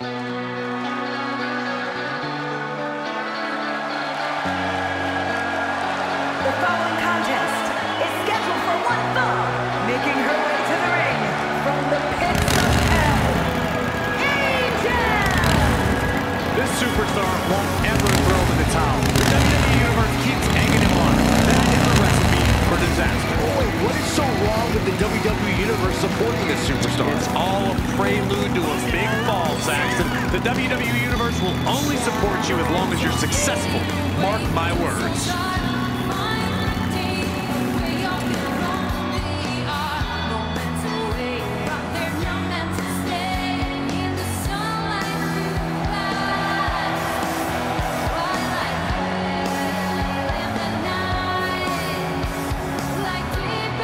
The following contest is scheduled for one fall, making her way to the ring from the pits of hell, Angell! This superstar won't ever throw in the towel. The WWE Universe keeps egging him on. That is a recipe for disaster. Oh, wait, what is so wrong with the WWE Universe supporting this superstar? It's all a prelude to a big fall, Saxton. The WWE Universe will only support you as long as you're successful. Mark my words.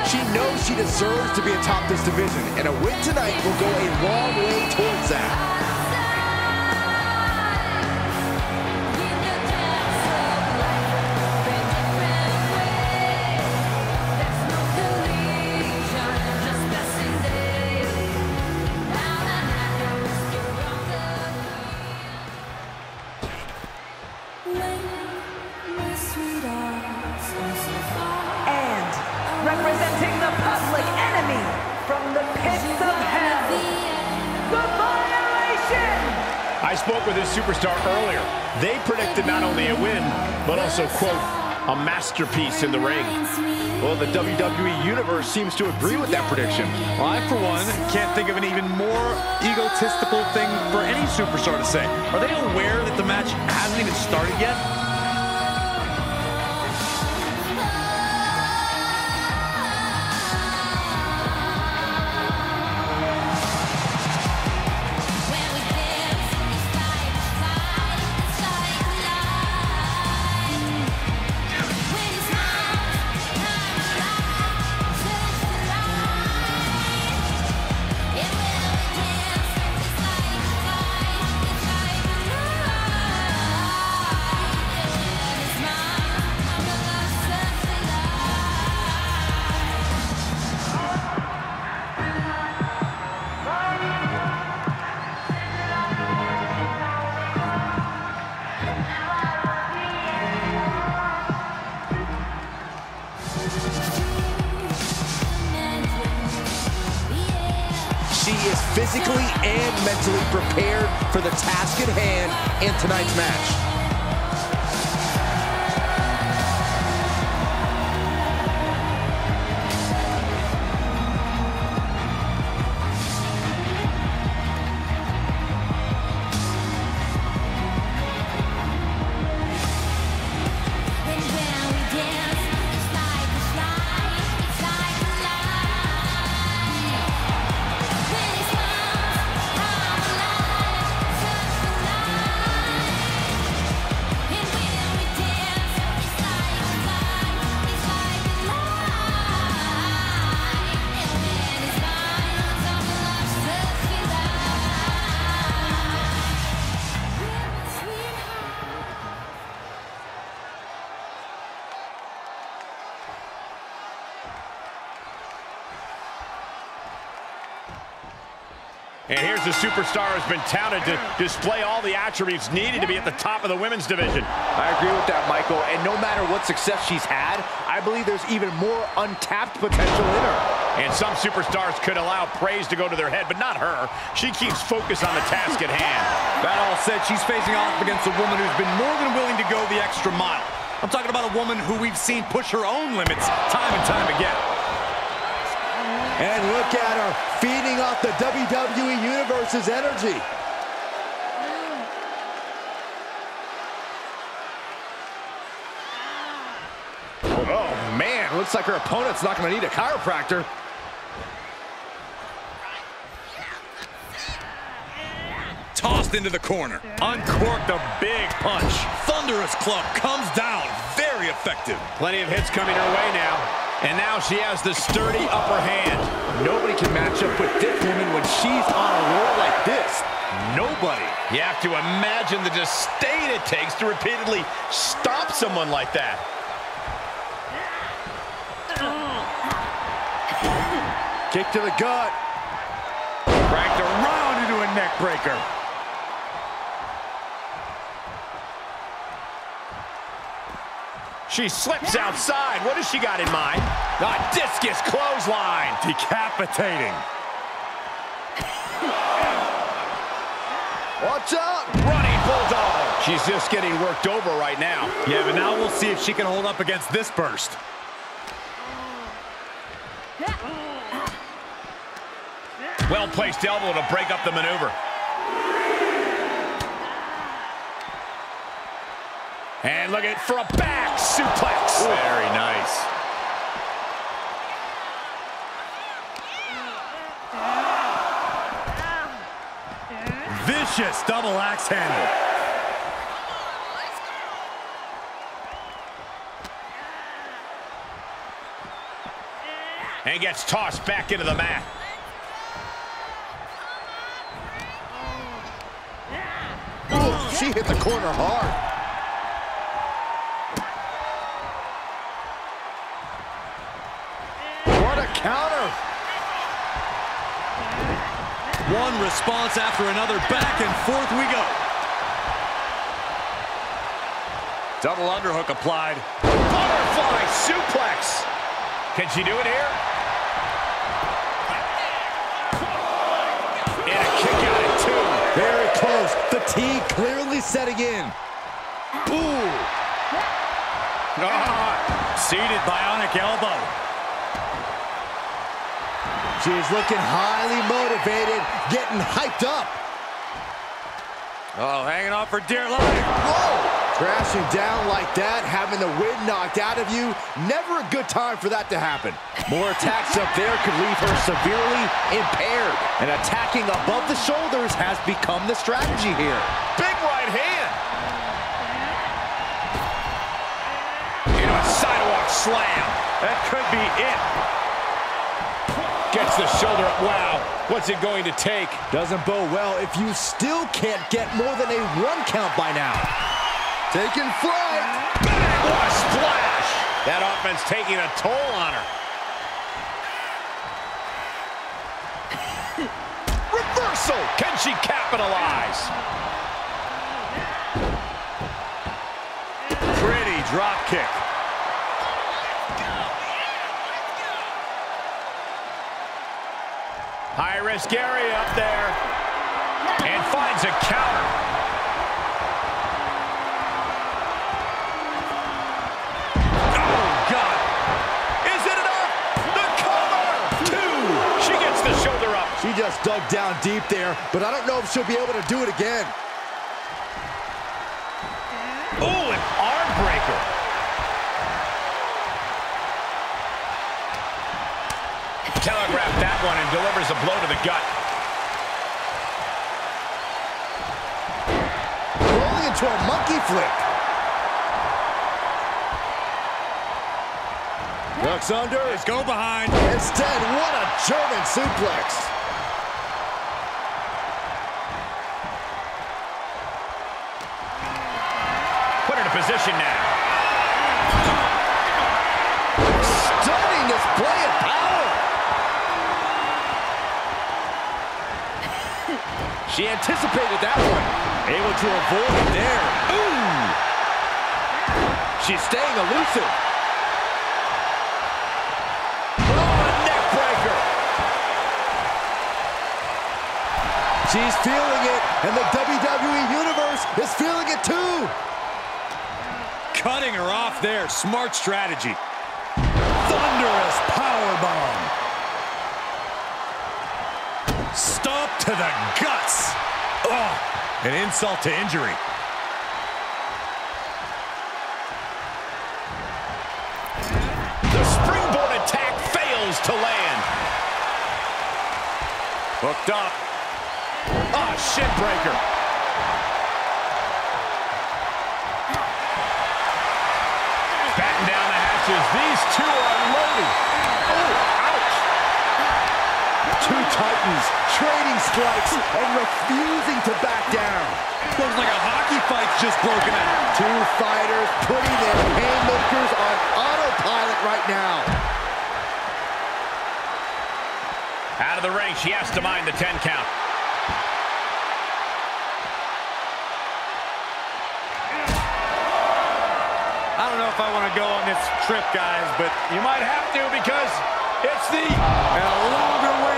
She knows she deserves to be atop this division, and a win tonight will go a long way towards that. I spoke with this superstar earlier. They predicted not only a win, but also, quote, a masterpiece in the ring. Well, the WWE Universe seems to agree with that prediction. Well, I, for one, can't think of an even more egotistical thing for any superstar to say. Are they aware that the match hasn't even started yet? Mentally prepared for the task at hand in tonight's match. And here's a superstar who's been touted to display all the attributes needed to be at the top of the women's division. I agree with that, Michael. And no matter what success she's had, I believe there's even more untapped potential in her. And some superstars could allow praise to go to their head, but not her. She keeps focus on the task at hand. That all said, she's facing off against a woman who's been more than willing to go the extra mile. I'm talking about a woman who we've seen push her own limits time and time again. And look at her, feeding off the WWE Universe's energy. Oh, man, looks like her opponent's not going to need a chiropractor. Tossed into the corner. Uncorked a big punch. Thunderous club comes down. Very effective. Plenty of hits coming her way now. And now she has the sturdy upper hand. Nobody can match up with this woman when she's on a roll like this. Nobody. You have to imagine the disdain it takes to repeatedly stop someone like that. Kick to the gut. Cranked around into a neck breaker. She slips outside. What has she got in mind? A discus clothesline. Decapitating. Watch out! Running Bulldog. She's just getting worked over right now. Yeah, but now we'll see if she can hold up against this burst. Well-placed elbow to break up the maneuver. And look at for a back suplex. Very nice. Vicious double axe handle. And gets tossed back into the mat. Ooh, she hit the corner hard. One response after another. Back and forth we go. Double underhook applied. Butterfly suplex. Can she do it here? And a kick out at two. Very close. Fatigue clearly setting in. Ooh! Ah, Seated bionic elbow. She's looking highly motivated, getting hyped up. Oh, hanging on for dear life. Whoa! Crashing down like that, having the wind knocked out of you, never a good time for that to happen. More attacks up there could leave her severely impaired. And attacking above the shoulders has become the strategy here. big right hand. Into a sidewalk slam. That could be it. Gets the shoulder up. Wow. What's it going to take? Doesn't bow well if you still can't get more than a one count by now. Taking flight. Bang! What a splash. That offense taking a toll on her. Reversal. Can she capitalize? Pretty drop kick. High risk area up there. And finds a counter. Oh, God. Is it enough? The cover. Two. She gets the shoulder up. She just dug down deep there, but I don't know if she'll be able to do it again. Oh, an arm breaker. Telegraphed that one and delivers a blow to the gut. Rolling into a monkey flip. Ducks under. Let's go behind. Instead, what a German suplex. Put her in position now. She anticipated that one. Able to avoid it there. Ooh. She's staying elusive. Oh, a neck breaker. She's feeling it, and the WWE Universe is feeling it too. Cutting her off there. Smart strategy. Thunderous power bomb. Stomp to the guts. Oh, an insult to injury. The springboard attack fails to land. Hooked up. Ah, shin breaker. Batten down the hatches. These two are loaded. Two Titans trading strikes and refusing to back down. Looks like a hockey fight's just broken out. Two fighters putting their haymakers on autopilot right now. Out of the ring. She has to mind the 10 count. I don't don't know if I want to go on this trip, guys, but You might have to because it's the and a longer way down. last ride.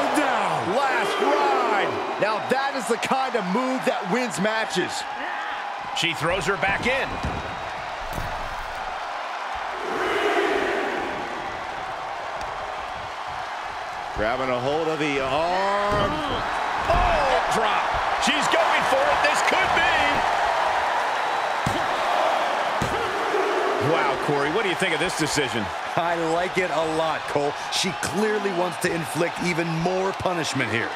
Now that is the kind of move that wins matches. She throws her back in. Grabbing a hold of the arm. Oh, drop. She's going for it. This could be. Wow, Corey, what do you think of this decision? I like it a lot, Cole. She clearly wants to inflict even more punishment here.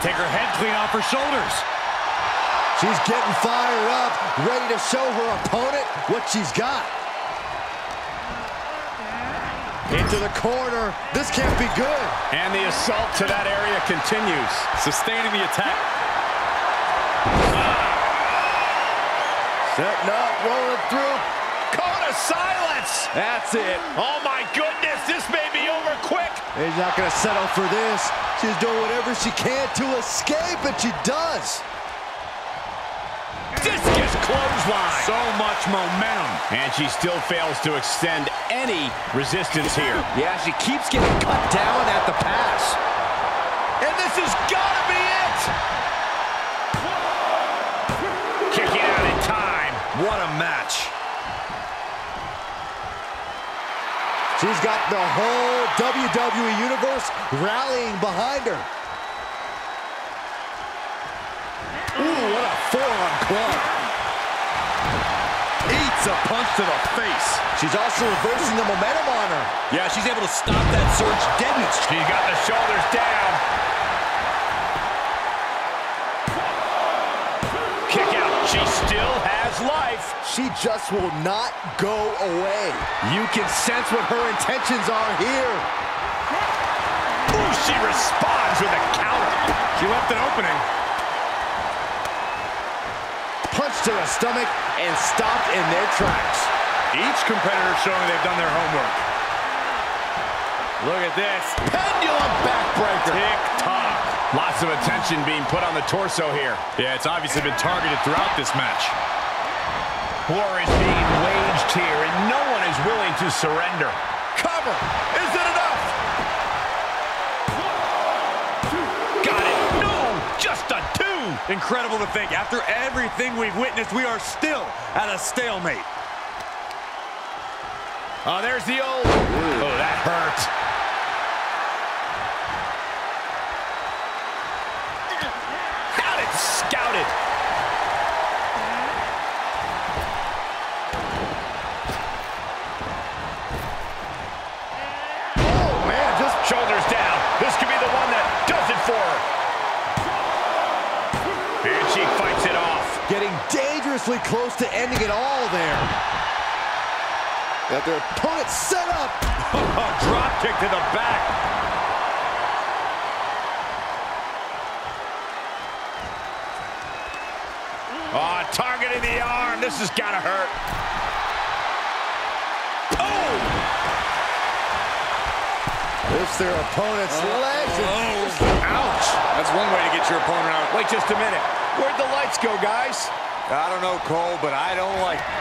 Take her head clean off her shoulders. She's getting fired up, ready to show her opponent what she's got. Into the corner. This can't be good. And the assault to that area continues. Sustaining the attack. Setting up, rolling through. Silence. That's it. Oh, my goodness. This may be over quick. He's not going to settle for this. She's doing whatever she can to escape, and she does. Discus clothesline. So much momentum. And she still fails to extend any resistance here. Yeah, she keeps getting cut down at the pass. And this has got to be it. Kicking out in time. What a match. She's got the whole WWE Universe rallying behind her. Ooh, what a forearm club. Eats a punch to the face. She's also reversing the momentum on her. Yeah, she's able to stop that surge dead in its She's got the shoulders down. Life. She just will not go away. You can sense what her intentions are here. Ooh, she responds with a counter. She left an opening. Punch to the stomach and stopped in their tracks. Each competitor showing they've done their homework. Look at this. Pendulum backbreaker. Tick-tock. Lots of attention being put on the torso here. Yeah, it's obviously been targeted throughout this match. War is being waged here, and no one is willing to surrender. Cover. Is it enough? Got it. No, just a two. Incredible to think, after everything we've witnessed, we are still at a stalemate. Oh, there's the old. Oh, that hurt. Scouted. Dangerously close to ending it all there. Got their opponent set up. Drop kick to the back. Ah, oh, targeting the arm. This has got to hurt. Oh! Lifts their opponent's oh. legs. and- oh, Ouch. That's one way to get your opponent out. Wait just a minute. Where'd the lights go, guys? I don't know, Cole, but I don't like it.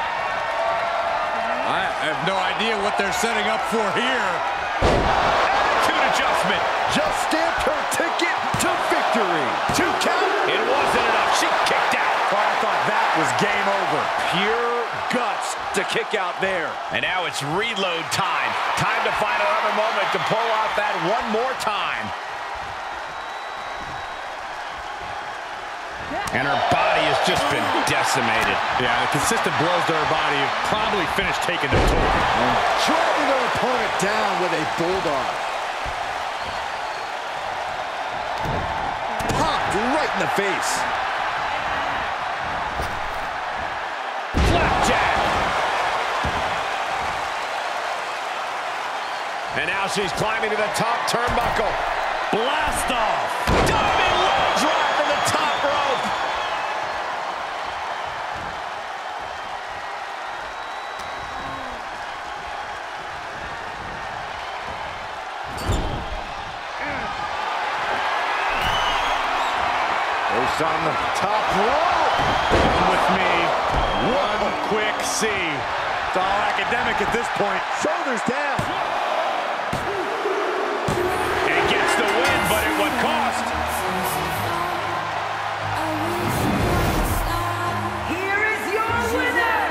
I have no idea what they're setting up for here. Attitude adjustment. Just stamped her ticket to victory. Two count. It wasn't enough. She kicked out. I thought that was game over. Pure guts to kick out there. And now it's reload time. Time to find another moment to pull out that one more time. And her body has just been decimated. Yeah, the consistent blows to her body have probably finished taking their toll. Driving their opponent down with a bulldog. Popped right in the face. Flapjack. And now she's climbing to the top turnbuckle. Blast off. Diving Those on the top rope. Come with me. One quick see. It's all academic at this point. Shoulders down. And gets the win, but at what cost? Here is your winner,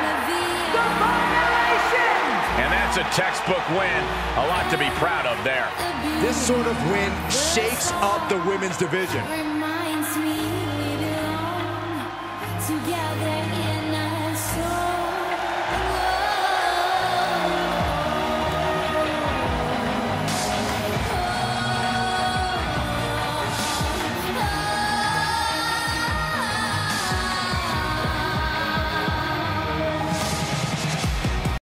the Violation. And that's a textbook win. A lot to be proud of there. This sort of win shakes up the women's division.